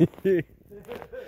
Yeah.